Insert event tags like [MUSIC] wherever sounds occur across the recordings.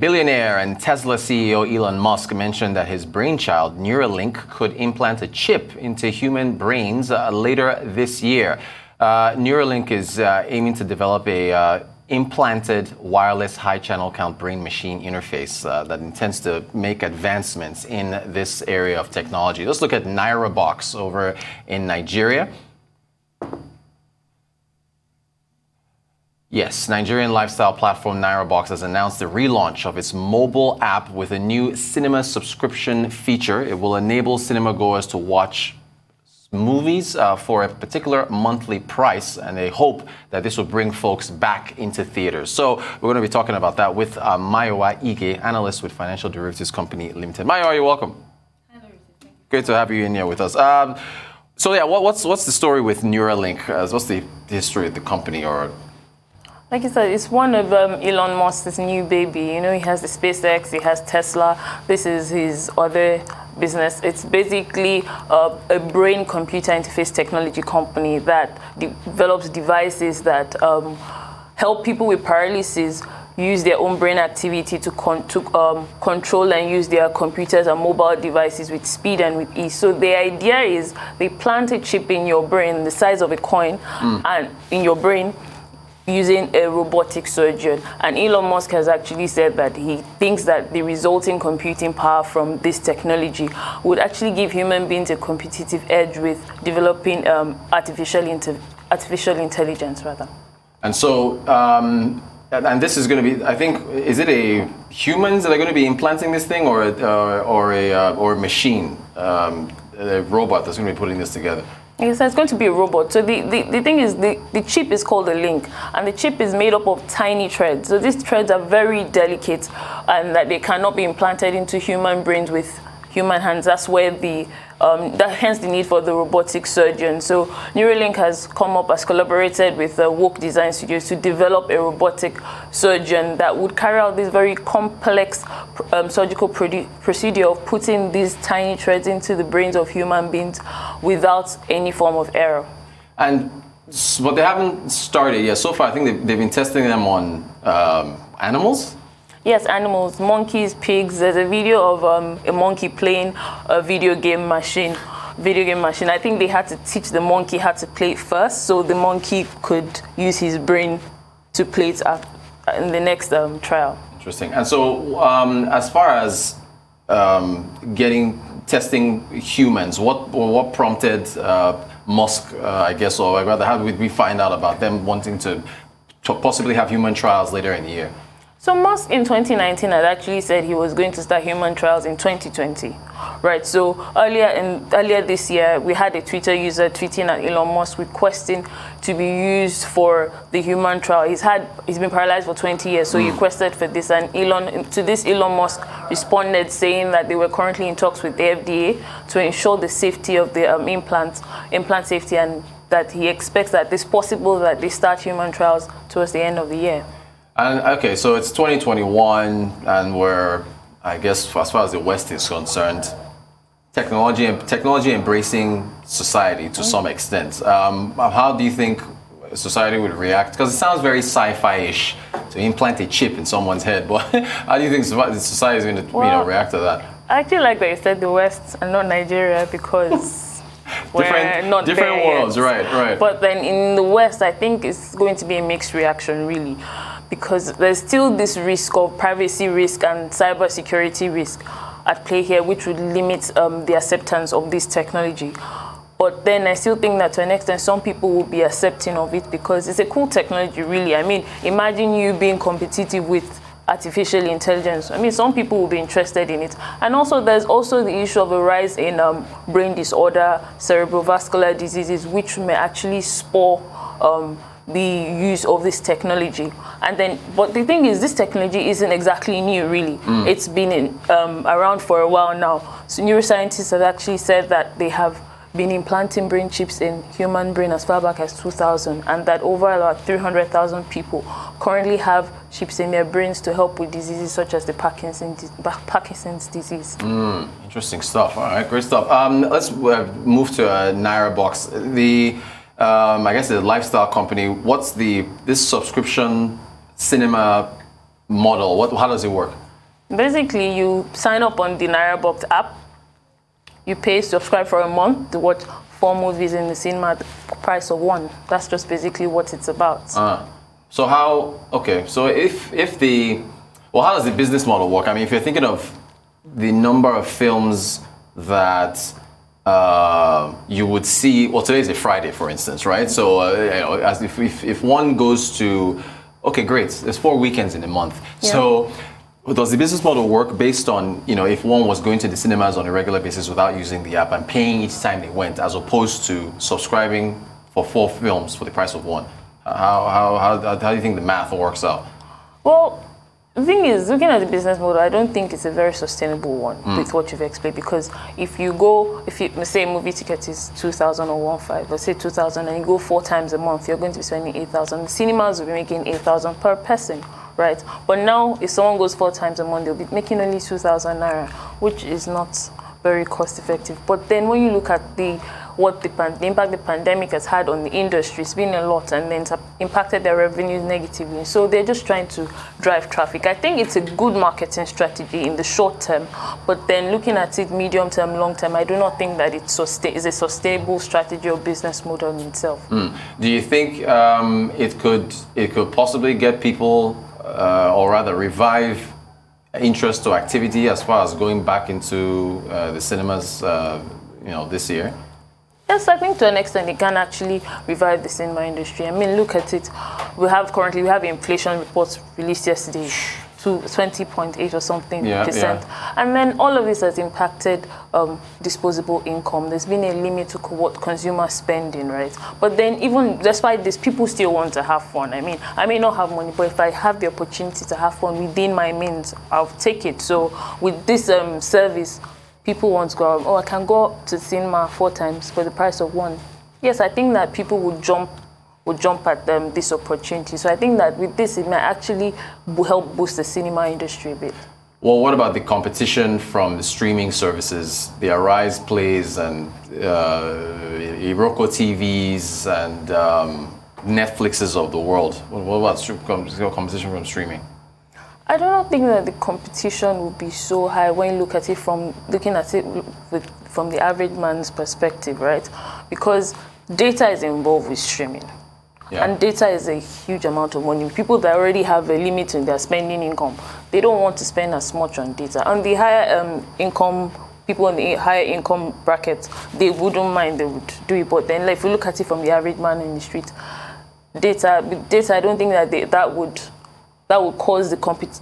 billionaire and Tesla CEO Elon Musk mentioned that his brainchild, Neuralink, could implant a chip into human brains uh, later this year. Uh, Neuralink is uh, aiming to develop a uh, implanted wireless high channel count brain machine interface uh, that intends to make advancements in this area of technology. Let's look at NairaBox over in Nigeria. Yes, Nigerian lifestyle platform NairaBox has announced the relaunch of its mobile app with a new cinema subscription feature. It will enable cinema goers to watch movies uh, for a particular monthly price, and they hope that this will bring folks back into theaters. So we're going to be talking about that with uh, Mayowa Ige, analyst with Financial Derivatives Company Limited. Mayowa, you're welcome. Hi, Great to have you in here with us. Um, so yeah, what, what's what's the story with Neuralink? Uh, what's the history of the company or like you said, it's one of um, Elon Musk's new baby. You know, he has the SpaceX, he has Tesla. This is his other business. It's basically a, a brain computer interface technology company that develops devices that um, help people with paralysis use their own brain activity to, con to um, control and use their computers and mobile devices with speed and with ease. So the idea is they plant a chip in your brain the size of a coin mm. and in your brain using a robotic surgeon. And Elon Musk has actually said that he thinks that the resulting computing power from this technology would actually give human beings a competitive edge with developing um, artificial, artificial intelligence, rather. And so, um, and this is going to be, I think, is it a humans that are going to be implanting this thing, or a, uh, or a uh, or a machine, um, a robot that's going to be putting this together? Yes, it's going to be a robot. So the, the, the thing is, the, the chip is called a link, and the chip is made up of tiny threads. So these threads are very delicate, and that they cannot be implanted into human brains with human hands. That's where the um, that hence the need for the robotic surgeon. So Neuralink has come up, has collaborated with the Woke Design Studios to develop a robotic surgeon that would carry out this very complex um, surgical procedure of putting these tiny threads into the brains of human beings without any form of error. And but they haven't started yet. So far, I think they've, they've been testing them on um, animals. Yes, animals, monkeys, pigs. There's a video of um, a monkey playing a video game machine. Video game machine. I think they had to teach the monkey how to play it first, so the monkey could use his brain to play it in the next um, trial. Interesting. And so, um, as far as um, getting testing humans, what what prompted uh, Musk, uh, I guess, or rather, how did we find out about them wanting to possibly have human trials later in the year? So Musk in 2019 had actually said he was going to start human trials in 2020, right? So earlier in earlier this year, we had a Twitter user tweeting at Elon Musk requesting to be used for the human trial. He's had he's been paralyzed for 20 years, so he requested for this, and Elon to this Elon Musk responded saying that they were currently in talks with the FDA to ensure the safety of the um, implant implant safety, and that he expects that it's possible that they start human trials towards the end of the year. And okay, so it's 2021, and we're, I guess, as far as the West is concerned, technology and technology embracing society to some extent. Um, how do you think society would react? Because it sounds very sci-fi-ish to implant a chip in someone's head, [LAUGHS] but how do you think society is going to well, you know react to that? I actually like that you said the West and not Nigeria because. [LAUGHS] different, not different worlds, yet. right, right. But then in the West, I think it's going to be a mixed reaction, really because there's still this risk of privacy risk and cyber security risk at play here, which would limit um, the acceptance of this technology. But then I still think that to an extent, some people will be accepting of it because it's a cool technology, really. I mean, imagine you being competitive with artificial intelligence. I mean, some people will be interested in it. And also, there's also the issue of a rise in um, brain disorder, cerebrovascular diseases, which may actually spur um, the use of this technology. And then, but the thing is, this technology isn't exactly new, really. Mm. It's been in, um, around for a while now. So neuroscientists have actually said that they have been implanting brain chips in human brain as far back as 2000 and that over about 300,000 people currently have chips in their brains to help with diseases such as the Parkinson's, Parkinson's disease. Mm, interesting stuff. All right, great stuff. Um, let's uh, move to uh, NairaBox. The um, I guess the lifestyle company. What's the this subscription cinema model? What how does it work? Basically, you sign up on the NairaBox app. You pay, subscribe for a month to watch four movies in the cinema at the price of one. That's just basically what it's about. Uh, so how? Okay. So if if the well, how does the business model work? I mean, if you're thinking of the number of films that uh, you would see, well, today is a Friday, for instance, right? So, uh, you know, as if, if, if one goes to, okay, great, there's four weekends in a month. Yeah. So, does the business model work based on, you know, if one was going to the cinemas on a regular basis without using the app and paying each time they went, as opposed to subscribing for four films for the price of one? How, how, how, how do you think the math works out? Well, the thing is, looking at the business model, I don't think it's a very sustainable one hmm. with what you've explained. Because if you go, if you say a movie ticket is two thousand or one five, let's say two thousand, and you go four times a month, you're going to be spending eight thousand. Cinemas will be making eight thousand per person, right? But now, if someone goes four times a month, they'll be making only two thousand naira, which is not very cost effective. But then when you look at the what the, the impact the pandemic has had on the industry, it's been a lot, and then impacted their revenues negatively. So they're just trying to drive traffic. I think it's a good marketing strategy in the short term, but then looking at it medium term, long term, I do not think that it is a sustainable strategy or business model in itself. Do you think um, it could it could possibly get people, uh, or rather revive interest or activity as far as going back into uh, the cinemas, uh, you know, this year? Yes, I think to an extent it can actually revive the cinema industry. I mean, look at it. We have currently we have inflation reports released yesterday to 20.8 or something Yeah, percent, and then all of this has impacted um, disposable income. There's been a limit to co- what consumer spending, right? But then even despite this, people still want to have fun. I mean, I may not have money, but if I have the opportunity to have fun within my means, I'll take it. So with this um, service, people want to go. Oh, I can go to cinema four times for the price of one. Yes, I think that people would jump would jump at um, this opportunity. So I think that with this, it might actually help boost the cinema industry a bit. Well, what about the competition from the streaming services, the Arise Plays and uh, Iroko TVs and um, Netflixes of the world? What, about competition from streaming? I do not think that the competition will be so high when you look at it from looking at it with, from the average man's perspective, right? Because data is involved with streaming. Yeah. And data is a huge amount of money. People that already have a limit in their spending income, they don't want to spend as much on data. On the higher um, income, people in the higher income bracket, they wouldn't mind, they would do it. But then, like, if you look at it from the average man in the street, data, data, I don't think that they, that would that would cause the,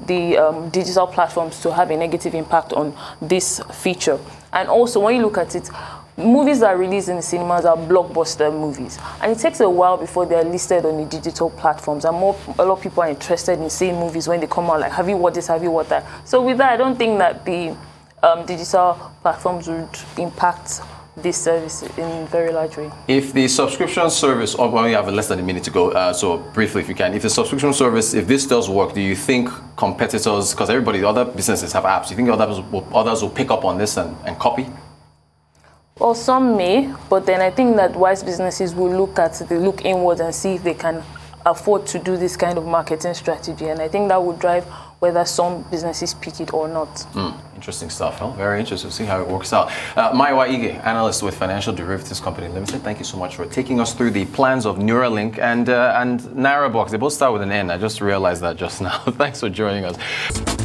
the um, digital platforms to have a negative impact on this feature. And also, when you look at it, movies that are released in the cinemas are blockbuster movies, and it takes a while before they are listed on the digital platforms. And more, a lot of people are interested in seeing movies when they come out. Like, have you watched this? Have you watched that? So with that, I don't think that the um, digital platforms would impact this service in a very large way. If the subscription service, oh, well, we have less than a minute to go, uh, so briefly if you can, if the subscription service, if this does work, do you think competitors, because everybody, other businesses have apps, do you think others will, others will pick up on this and, and copy? Well, some may, but then I think that wise businesses will look at they look inward and see if they can afford to do this kind of marketing strategy, and I think that would drive whether some businesses pick it or not. Hmm, interesting stuff. Well, very interesting to see how it works out. Uh, Mayowa Ige, analyst with Financial Derivatives Company Limited. Thank you so much for taking us through the plans of Neuralink and uh, and NairaBox. They both start with an N. I just realized that just now. [LAUGHS] Thanks for joining us.